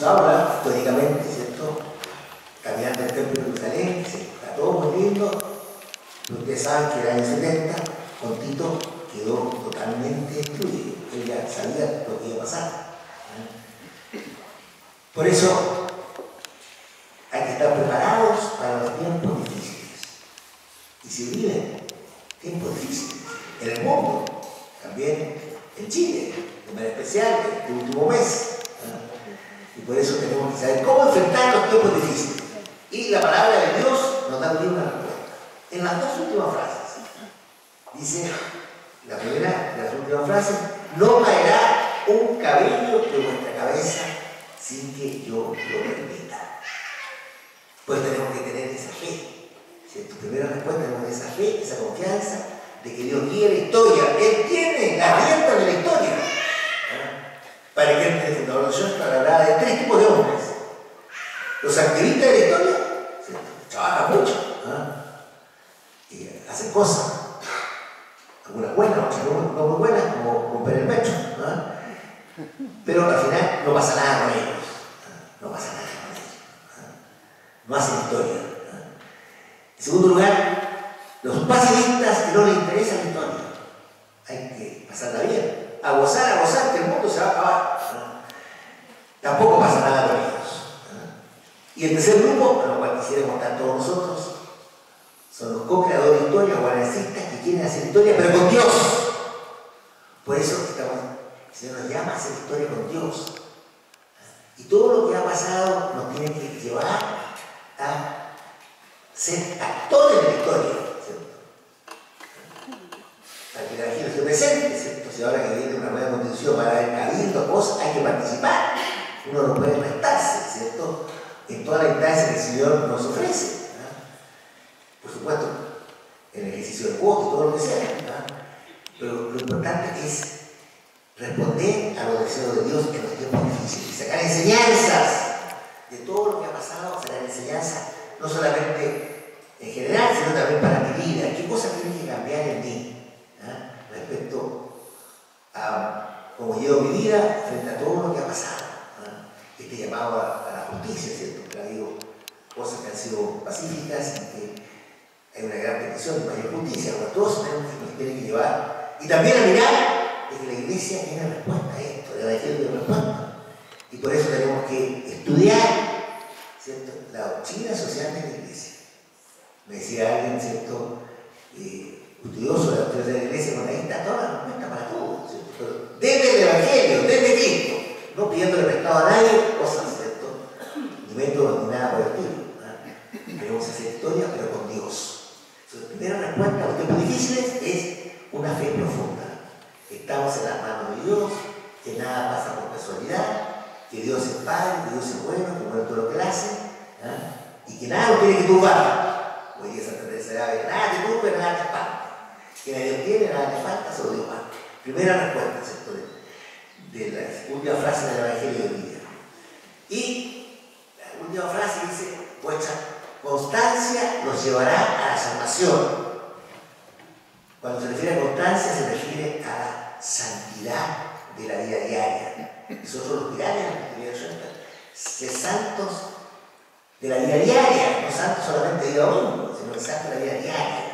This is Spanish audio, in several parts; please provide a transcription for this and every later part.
Habla históricamente, ¿cierto? Caminando el templo de Jerusalén, está todo muy lindo. Ustedes saben que el año 70, con Tito quedó totalmente destruido. Él ya sabía lo que iba a pasar. Por eso hay que estar preparados para los tiempos difíciles. Y si viven tiempos difíciles en el mundo, también en Chile, de manera especial, este último mes. Y por eso tenemos que saber cómo enfrentar los tiempos difíciles. Y la palabra de Dios nos da una respuesta. En las dos últimas frases, dice la primera de las últimas frases, no caerá un cabello de vuestra cabeza sin que yo lo permita. Pues tenemos que tener esa fe. Si tu primera respuesta tenemos esa fe, esa confianza de que Dios guía la historia. Él tiene la rienda de la historia. Para que el fundador de hablaba de tres tipos de hombres. Los activistas de la historia trabajan mucho y hacen cosas, algunas buenas, otras no, muy buenas, como romper el pecho. Pero al final no pasa nada con ellos. No pasa nada con ellos. No hacen historia. En segundo lugar, los pacifistas que no les interesa la historia. Hay que pasarla bien a gozar, a gozar, que el mundo se va a acabar. Tampoco pasa nada con ellos. Y el tercer grupo, a lo cual quisiéramos estar todos nosotros, son los co-creadores de historia, guardacistas que quieren hacer historia, pero con Dios. Por eso estamos, el Señor nos llama a hacer historia con Dios. Y todo lo que ha pasado nos tiene que llevar a ser actores de la historia para que la gente se presente, ¿cierto? Si ahora que viene una nueva constitución para haber cabildo, cosas, hay que participar. Uno no puede restarse, ¿cierto? En toda la instancia que el Señor nos ofrece. Por supuesto, el ejercicio del voto, todo lo que sea. Pero lo importante es de Dios en los tiempos difíciles sacar enseñanzas de todo lo que ha pasado, sacar enseñanzas no solamente en general, sino también para mi vida. ¿Qué cosas tienen que cambiar en mí? respecto a cómo llevo mi vida frente a todo lo que ha pasado. Este llamado a, la justicia, ¿cierto? Que ha cosas que han sido pacíficas y que hay una gran petición de mayor justicia. Ahora todos tenemos que nos tienen que llevar y también a mirar de que la iglesia tiene respuesta a esto, el evangelio de respuesta. Y por eso tenemos que estudiar ¿cierto? la doctrina social de la iglesia. Me decía alguien, ¿cierto? Eh, estudioso de la autoridad de la iglesia, bueno, ahí está toda la respuesta para todo, ¿cierto? desde el Evangelio, desde Cristo, no pidiéndole prestado a nadie cosas, ¿cierto? Ni métodos ni nada por el estilo. Queremos hacer historia, pero con Dios. La primera respuesta a los tiempos difíciles es una fe profunda. Estamos en las manos de Dios, que nada pasa por casualidad, que Dios es Padre, que Dios es bueno, que bueno todo lo que hace, y que nada lo tiene que turbar. Hoy día Santa Teresa de nada te turbe, nada te espanta que nadie tiene, nada le falta, solo Dios más. Primera respuesta, ¿cierto? De, la última frase del Evangelio de día. Y la última frase dice, vuestra constancia nos llevará a la salvación. Cuando se refiere a constancia se refiere a la santidad de la vida diaria. Son los vida Ser santos de la vida diaria, no santos solamente de domingo, sino santos de la vida diaria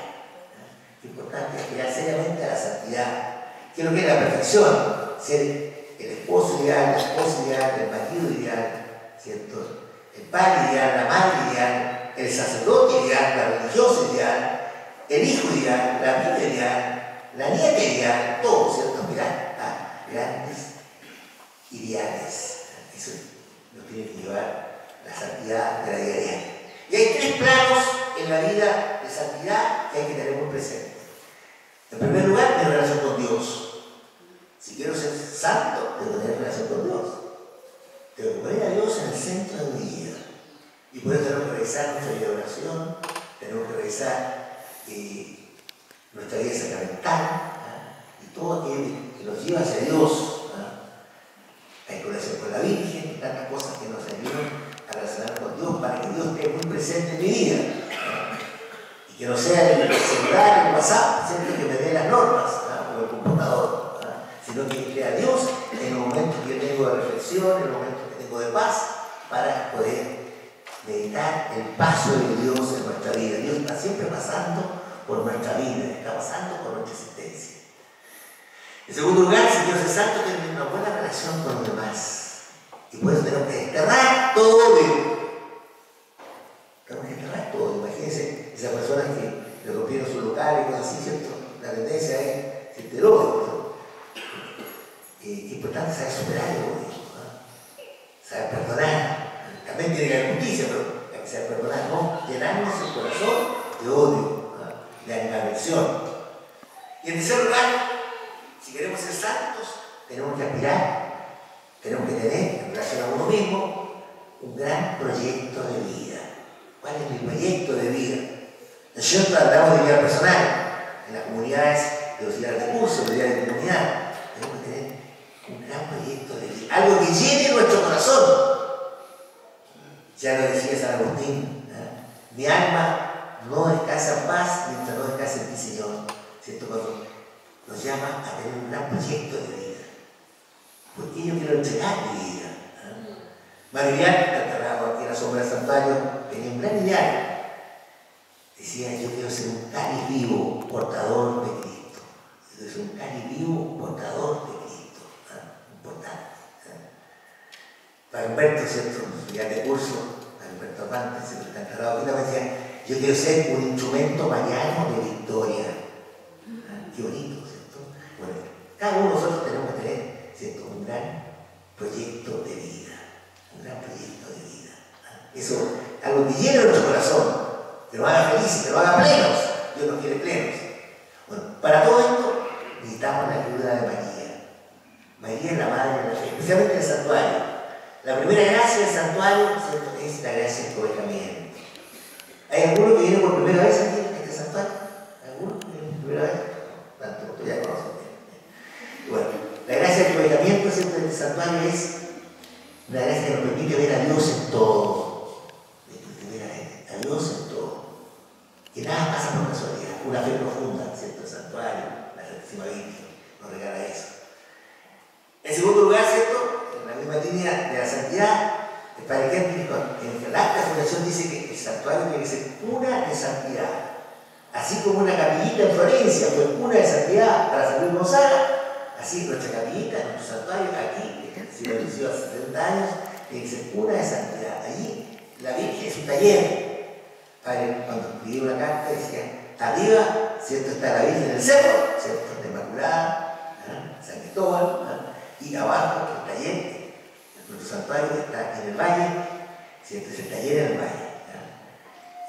importante es crear seriamente a la santidad. que es lo que es la perfección? Ser el esposo ideal, la esposa ideal, el marido ideal, ¿cierto? El padre ideal, la madre ideal, el sacerdote ideal, la religiosa ideal, el hijo ideal, la amiga ideal, la nieta ideal, todo, ¿cierto? Mirar grandes ideales. Eso nos tiene que llevar la santidad de la vida diaria. Y hay tres planos en la vida de santidad que hay que tener muy presentes. En primer lugar, mi relación con Dios. Si quiero ser santo, tengo que tener relación con Dios. Tengo que poner a Dios en el centro de mi vida. Y por eso tenemos que revisar nuestra vida de oración, tenemos que revisar eh, nuestra vida sacramental todo aquello que nos lleva hacia Dios. Hay relación con la Virgen, tantas cosas que nos ayudan a relacionar con Dios para que Dios esté muy presente en mi vida. Y que no sea el celular, el WhatsApp, siempre que me dé las normas, o el computador, sino que crea a Dios en los momentos que yo tengo de reflexión, en los momentos que tengo de paz, evitar el paso de Dios en nuestra vida. Dios está siempre pasando por nuestra vida, está pasando por nuestra existencia. En segundo lugar, si Dios es santo, tener una buena relación con los demás. Y por eso tenemos que desterrar todo odio. Tenemos que desterrar todo. Imagínense esas personas que le rompieron su local y cosas así, ¿cierto? La tendencia es siente el odio. Eh, importante saber superar el odio, ¿no? saber perdonar. También tiene que haber justicia, pero hay que saber perdonar, no llenarnos el corazón de odio, de animación. Y en tercer lugar, tenemos que aspirar, tenemos que tener, en relación a uno mismo, un gran proyecto de vida. ¿Cuál es mi proyecto de vida? Nosotros hablamos de vida personal, en las comunidades de auxiliares de curso, de vida de comunidad. Tenemos que tener un gran proyecto de vida, algo que llene nuestro corazón. Ya lo decía San Agustín, ¿eh? mi alma no descansa en paz mientras no descansa en ti, Señor. ¿Cierto? Nos llama a tener un gran proyecto de vida. Mi vida. ¿eh? Marivián, enterrado aquí en la sombra del santuario, tenía un gran ideal. Decía, yo quiero ser un cáliz vivo, portador de Cristo. Yo ser un cáliz vivo, portador de Cristo. ¿eh? Importante. ¿eh? Para Humberto, ¿cierto? Ya de curso, para Humberto Amante, aquí, me decía, yo quiero ser un instrumento mariano de victoria. ¿eh? Qué bonito, ¿cierto? Bueno, cada uno de nosotros tenemos que tener, ¿cierto? Un gran proyecto de vida. Un gran proyecto de vida. Eso, algo que llene nuestro corazón que nos haga felices, que nos haga plenos. Dios nos quiere plenos. Bueno, para todo esto necesitamos la ayuda de María. María es la madre de la fe, especialmente en el santuario. La primera gracia del santuario es la gracia del cobijamiento. ¿Hay alguno que viene por primera vez aquí en este santuario? ¿Alguno que viene por primera vez? Tanto, tú ya conoces. Bueno, la gracia del este santuario es una gracia que nos permite ver a Dios en todo. Ver a Dios en todo que nada pasa por casualidad, una fe profunda, ¿cierto? El santuario, la Santísima Virgen nos regala eso. En segundo lugar, ¿cierto? En la misma línea de la santidad, el Padre en el acta de fundación dice que el santuario tiene que ser cuna de santidad. Así como una capillita en Florencia fue cuna de santidad para San Luis Gonzaga, así nuestra capillita, nuestro santuario aquí, que se inició hace 70 años, tiene que ser cuna de santidad. Allí la Virgen es un taller Padre, cuando escribí una carta decía, arriba, ¿cierto? Está la Virgen del Cerro, ¿cierto? De Inmaculada, ¿eh? San Cristóbal, ¿eh? y abajo el taller, nuestro santuario está en el valle, ¿cierto? Es el taller en el valle.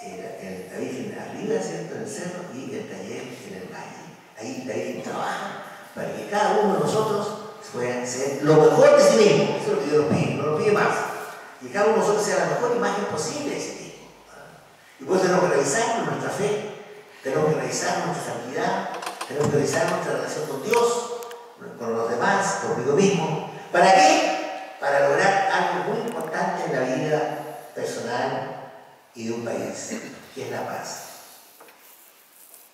¿eh? La Virgen arriba, ¿cierto? En el cerro y el taller en el valle. Ahí la Virgen trabaja para que cada uno de nosotros pueda ser lo mejor de sí mismo. Eso es lo que Dios nos pide, no nos pide más. Que cada uno de nosotros sea la mejor imagen posible de sí mismo. Y por eso tenemos que revisar nuestra fe, tenemos que revisar nuestra santidad, tenemos que revisar nuestra relación con Dios, con los demás, conmigo mismo. ¿Para qué? Para lograr algo muy importante en la vida personal y de un país, que es la paz.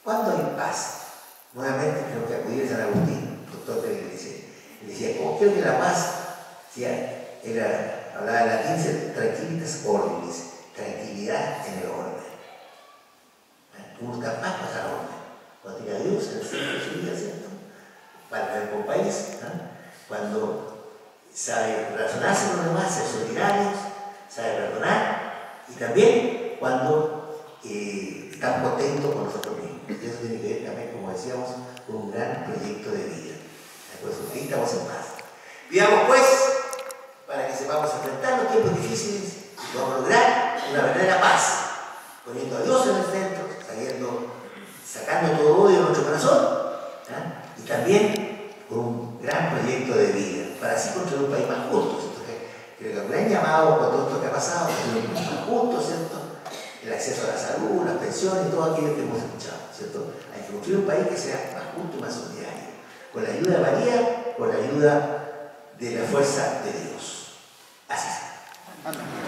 ¿Cuándo hay paz? Nuevamente tenemos que acudir a San Agustín, doctor de la iglesia. Y decía, ¿cómo quiero que la paz sea, era, hablaba de latín, tranquilitas ordinis, tranquilidad en el orden. Busca paz para el orden. Cuando tiene a Dios en el centro de su vida, ¿cierto? Para el buen país, cuando sabe relacionarse con los demás, ser solidarios, sabe perdonar y también cuando eh, está contento con nosotros tiene que ver también, como decíamos, con un gran proyecto de vida. Por eso ahí estamos en paz. Pidamos pues, para que sepamos enfrentar los tiempos difíciles y podamos lograr una verdadera paz, poniendo a Dios en el centro, saliendo, sacando todo odio de nuestro corazón, ¿ah? y también con un gran proyecto de vida, para así construir un país más justo. Creo que gran llamado con todo esto que ha pasado, un país más justo, ¿cierto? El acceso a la salud, las pensiones, todo aquello que hemos escuchado, Hay que construir un país que sea más justo más solidario, con la ayuda de María, con la ayuda de la fuerza de Dios. Así es.